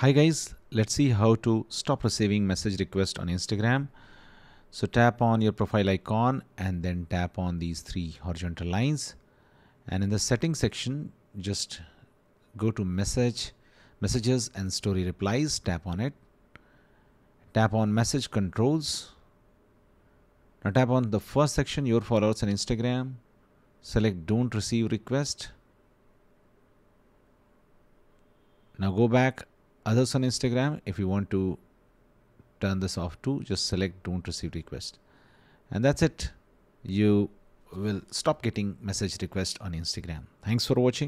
Hi guys, let's see how to stop receiving message request on Instagram. So tap on your profile icon and then tap on these three horizontal lines. And in the settings section, just go to message, messages and story replies, tap on it. Tap on message controls. Now tap on the first section, your followers on Instagram. Select don't receive request. Now go back others on Instagram. If you want to turn this off too, just select don't receive request. And that's it. You will stop getting message request on Instagram. Thanks for watching.